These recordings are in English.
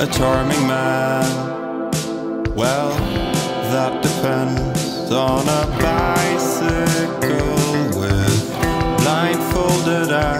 a charming man? Well, that depends on a bicycle with blindfolded eyes.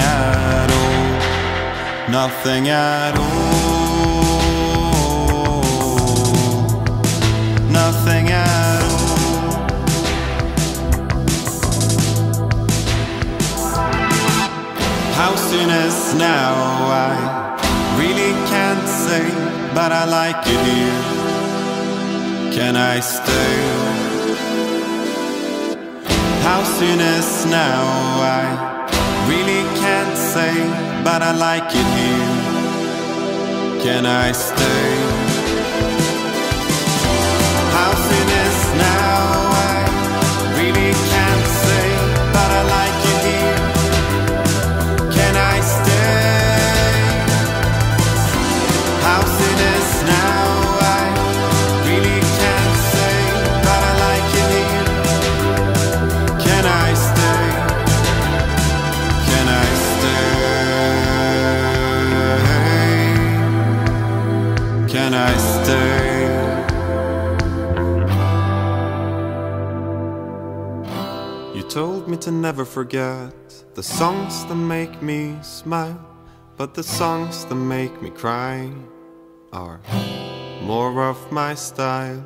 at all, nothing at all, nothing at all. How soon is now? I really can't say, but I like it here. Can I stay? How soon is now? I but I like it here. Can I stay? I stay? You told me to never forget the songs that make me smile, but the songs that make me cry are more of my style.